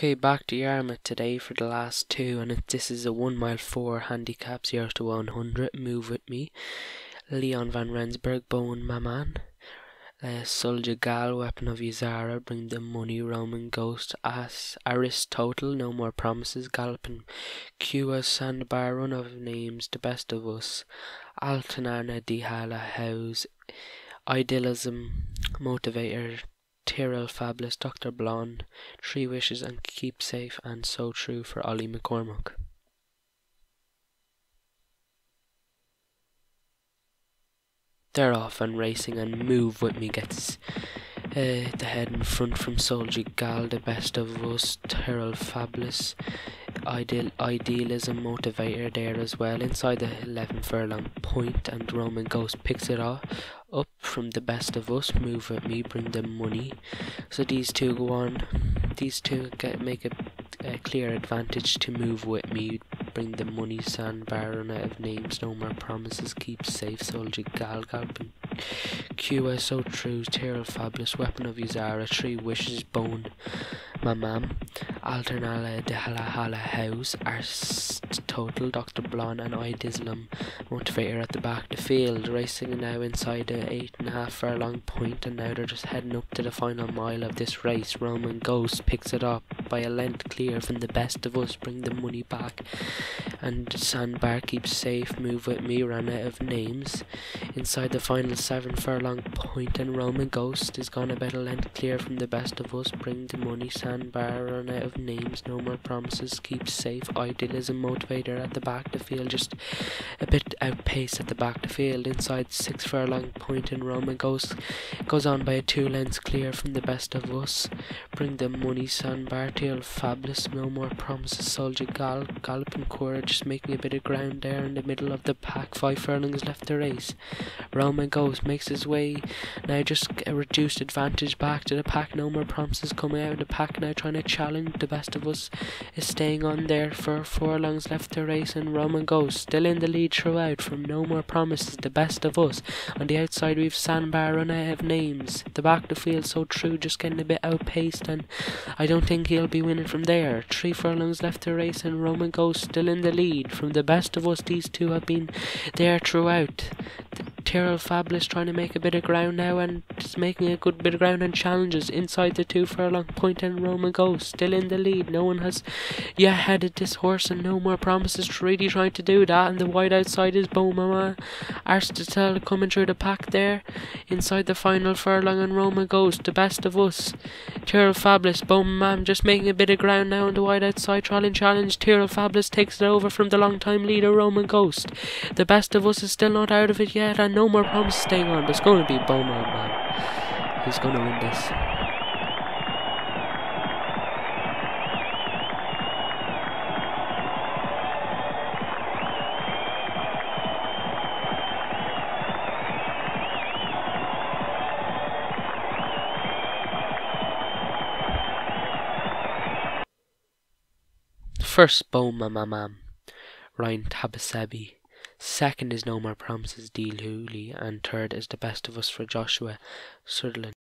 Okay, back to Yarmouth today for the last two, and if this is a 1 mile 4 handicap 0 to 100. Move with me. Leon van Rensburg, Bowen Maman. Uh, Soldier Gal, Weapon of Yazara, Bring the Money, Roman Ghost, As, Aristotle, No More Promises, Galloping, Kua, Sandbar, Run of Names, The Best of Us, Altanarna, Dihala, House, Idealism, Motivator, Tyrrell Fabulous, Dr. Blonde, Three Wishes and Keep Safe and So True for Ollie McCormack. They're off and racing and move with me gets uh, the head in front from Soldier Gal, the best of us, Tyrrell Fabulous, ideal idealism motivator there as well. Inside the 11 furlong point and Roman Ghost picks it off up from the best of us. Move with me bring them money. So these two go on. These two get make a, a clear advantage to move with me. Bring the money sandbar run out of names. No more promises. Keep safe soldier gal. Galpin Q so true fabulous weapon of Uzara three wishes bone. My mum Alternala de Hala House are total Dr. Blonde and Idealism motivator at the back of the field, racing now inside the eight and a half furlong point, and now they're just heading up to the final mile of this race. Roman Ghost picks it up by a length clear from the best of us, bring the money back, and Sandbar keeps safe. Move with me, ran out of names. Inside the final seven furlong point, and Roman Ghost is gone about a length clear from the best of us, bring the money. Sandbar run out of names, no more promises, keep safe. Idealism motivator at the back of the field, just a bit outpaced at the back of the field. Inside six furlong point, and Roman Ghost goes on by a two lengths clear from the best of us. Bring the money, Sandbar, tail fabulous, no more promises. Soldier Gal, galloping courage, making a bit of ground there in the middle of the pack. Five furlongs left to race. Roman Ghost makes his way now, just a reduced advantage back to the pack. No more promises coming out of the pack now, trying to challenge the best of us. Is staying on there for four longs left to race, and Roman Ghost still in the lead throughout from No More Promises. The best of us on the outside. We've Sandbar run out of names. The back of the field so true, just getting a bit outpaced, I don't think he'll be winning from there. Three furlongs left to race, and Roman Ghost still in the lead. From the best of us, these two have been there throughout. Tyrrell Fabulous trying to make a bit of ground now and is making a good bit of ground and challenges inside the two furlong point and Roman Ghost still in the lead. No one has yet headed this horse and no more promises really trying to do that and the wide outside is Bomama Aristotle coming through the pack there inside the final furlong and Roman Ghost the best of us. Tyrrell Fabulous Bomam just making a bit of ground now on the wide outside trolling challenge. Tyrrell Fabulous takes it over from the long time leader Roman Ghost. The best of us is still not out of it yet and no more problems staying on. But it's going to be Beaumont, man. He's going to win this. First, Mamam, Ryan Tabasebi. Second is No More Promises, Deal Hooley, and third is The Best of Us for Joshua Sutherland.